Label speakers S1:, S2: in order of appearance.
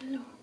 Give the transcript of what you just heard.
S1: allora